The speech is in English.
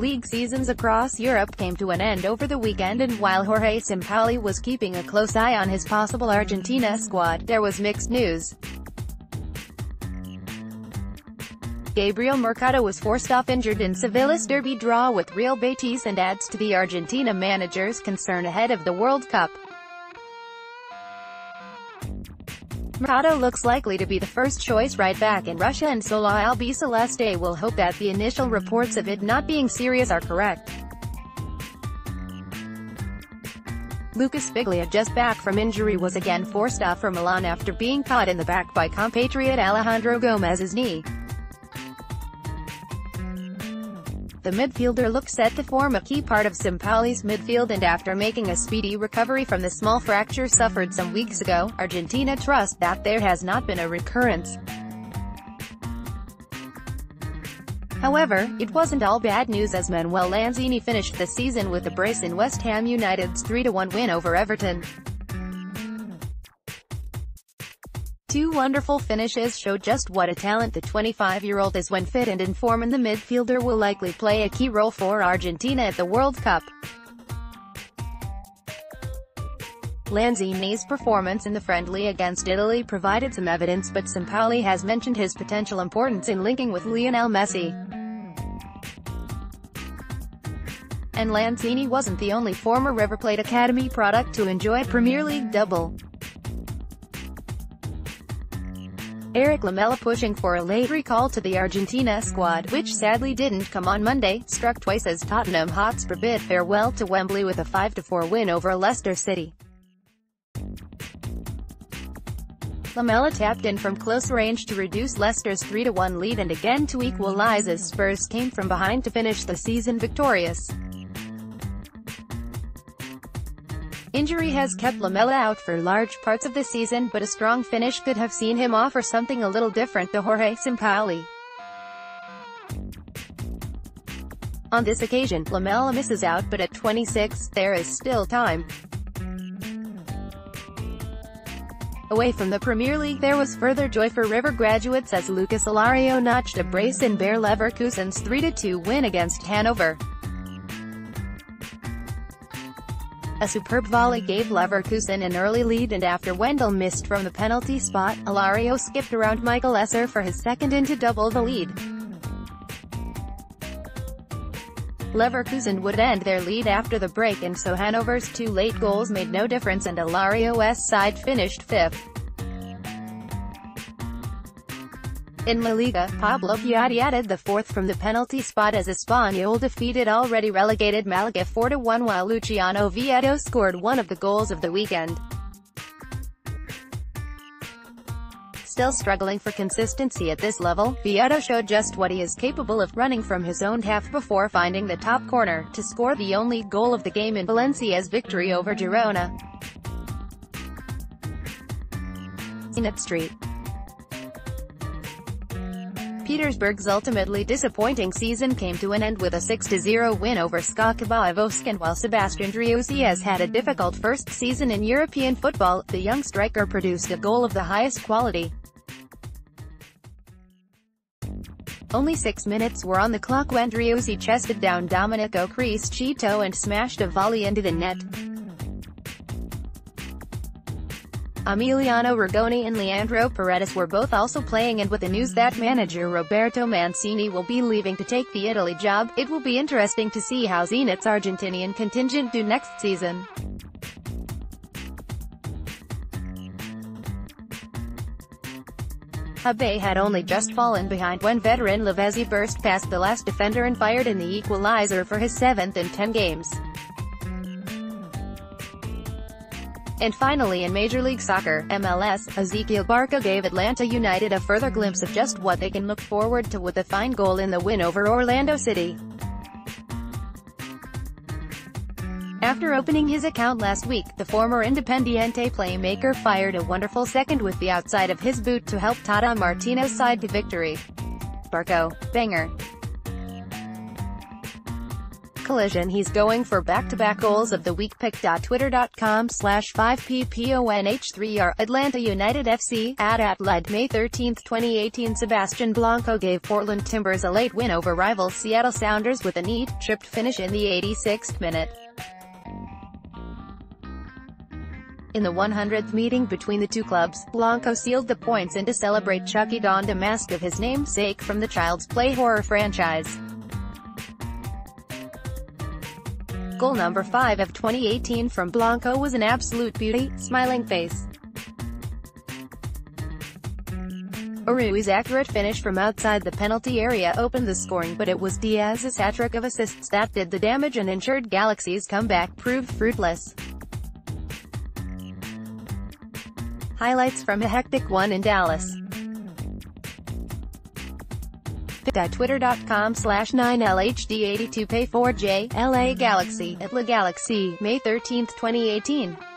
League seasons across Europe came to an end over the weekend and while Jorge Sampaoli was keeping a close eye on his possible Argentina squad, there was mixed news. Gabriel Mercado was forced off injured in Sevilla's derby draw with Real Betis and adds to the Argentina manager's concern ahead of the World Cup. Mercado looks likely to be the first choice right back in Russia and so La Albiceleste will hope that the initial reports of it not being serious are correct. Lucas Biglia just back from injury was again forced off for Milan after being caught in the back by compatriot Alejandro Gomez's knee. The midfielder looks set to form a key part of Sampaoli's midfield and after making a speedy recovery from the small fracture suffered some weeks ago, Argentina trust that there has not been a recurrence. However, it wasn't all bad news as Manuel Lanzini finished the season with a brace in West Ham United's 3-1 win over Everton. Two wonderful finishes show just what a talent the 25-year-old is when fit and in form and the midfielder will likely play a key role for Argentina at the World Cup. Lanzini's performance in the friendly against Italy provided some evidence but Sampaoli has mentioned his potential importance in linking with Lionel Messi. And Lanzini wasn't the only former River Plate Academy product to enjoy Premier League double. Erik Lamela pushing for a late recall to the Argentina squad, which sadly didn't come on Monday, struck twice as Tottenham Hotspur bid farewell to Wembley with a 5-4 win over Leicester City. Lamela tapped in from close range to reduce Leicester's 3-1 lead and again to equalize as Spurs came from behind to finish the season victorious. Injury has kept Lamela out for large parts of the season but a strong finish could have seen him offer something a little different to Jorge Sampaoli. On this occasion, Lamela misses out but at 26, there is still time. Away from the Premier League there was further joy for River graduates as Lucas Alario notched a brace in Bayer Leverkusen's 3-2 win against Hanover. A superb volley gave Leverkusen an early lead and after Wendell missed from the penalty spot, Alario skipped around Michael Esser for his second in to double the lead. Leverkusen would end their lead after the break and so Hanover's two late goals made no difference and Alario's side finished fifth. In La Liga, Pablo Piatti added the fourth from the penalty spot as Espanyol defeated already relegated Malaga 4-1 while Luciano Vietto scored one of the goals of the weekend. Still struggling for consistency at this level, Vietto showed just what he is capable of running from his own half before finding the top corner, to score the only goal of the game in Valencia's victory over Girona. Street Petersburg's ultimately disappointing season came to an end with a 6-0 win over SKA Khabarovsk and while Sebastian Driussi has had a difficult first season in European football, the young striker produced a goal of the highest quality. Only six minutes were on the clock when Driussi chested down Domenico Criscito and smashed a volley into the net. Emiliano Rigoni and Leandro Paredes were both also playing and with the news that manager Roberto Mancini will be leaving to take the Italy job, it will be interesting to see how Zenit's Argentinian contingent do next season. Abe had only just fallen behind when veteran Lavezzi burst past the last defender and fired in the equalizer for his seventh in 10 games. And finally in Major League Soccer, MLS, Ezequiel Barco gave Atlanta United a further glimpse of just what they can look forward to with a fine goal in the win over Orlando City. After opening his account last week, the former Independiente playmaker fired a wonderful second with the outside of his boot to help Tata Martino's side to victory. Barco, banger. Collision he's going for back-to-back goals of the week pic.twitter.com slash 5pponh3r Atlanta United FC, at Atled, May 13, 2018 Sebastian Blanco gave Portland Timbers a late win over rivals Seattle Sounders with a neat, tripped finish in the 86th minute. In the 100th meeting between the two clubs, Blanco sealed the points and to celebrate Chucky donned a mask of his namesake from the Child's Play horror franchise. Goal number 5 of 2018 from Blanco was an absolute beauty, smiling face. Urruti's accurate finish from outside the penalty area opened the scoring but it was Diaz's hat-trick of assists that did the damage and ensured Galaxy's comeback proved fruitless. Highlights from a hectic one in Dallas. Twitter.com slash 9LHD82Pay4J, LA Galaxy, at La Galaxy, May 13, 2018.